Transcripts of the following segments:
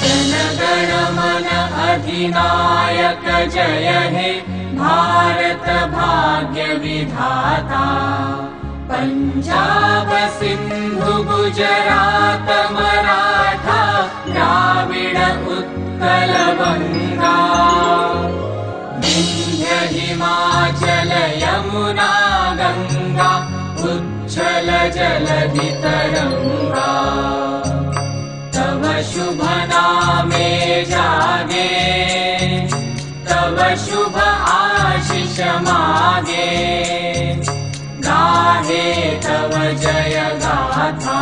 जनगणमन अधिनायक जय हे भारत भाग्य विधाता। पञ्जाब सिन्धु गुजरात मराठा द्राविड उत्कल गङ्गा विन्ध्य हिमाचल जलधितरङ्गा तव शुभ नामे जागे। तव शुभ आशिष मागे। गाहे तव जय गाथा।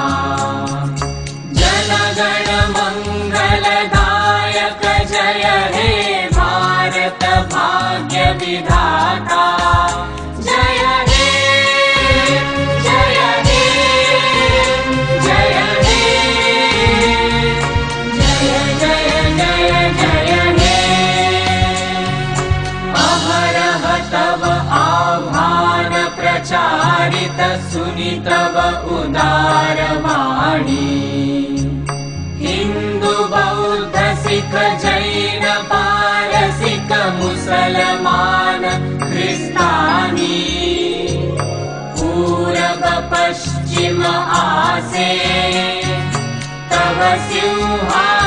जनगण मङ्गलदायक जय हे भारत भाग्य विधाता प्रचारित सुनितव उदारवाणी। हिन्दु बौद्ध सिख जैन पारसिक मुसलमान ख्रिस्तानी। पूरब पश्चिम आसे तव सिंहासन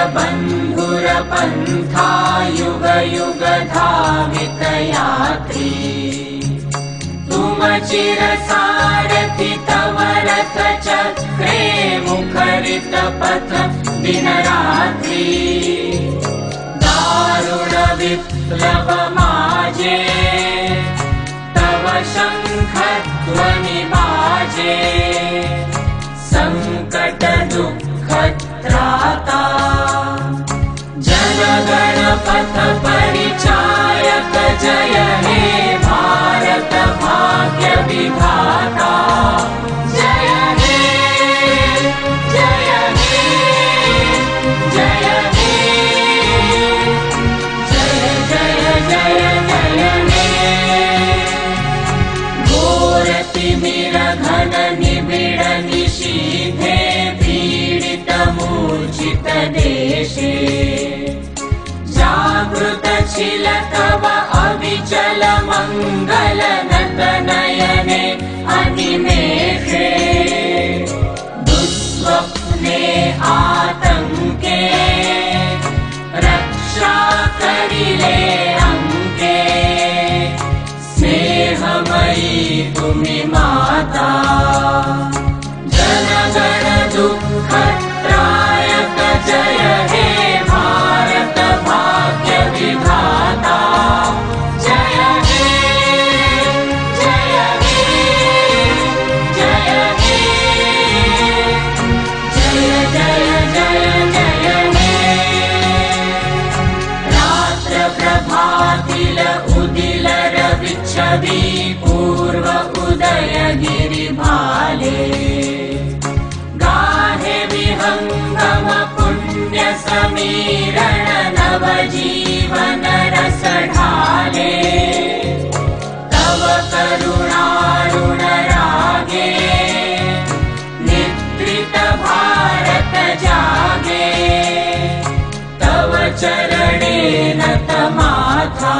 अभ्युदय बन्धुर पन्था युग युग धावित यात्री तुम चिर सारथि तव रथ चक्रे मुखरित पथ दिन रात्रि दारुण विप्लव माजे तव शङ्ख ध्वनि छिल तव अविचल मङ्गल अनिमेषे दुःस्वप्ने आतङ्के पूर्व उदय गिरिभाले गाहे विहङ्गम पुण्य समीरण नव जीवन रस ढाले तव निद्रित भारत जागे। तव चरणे नत माथा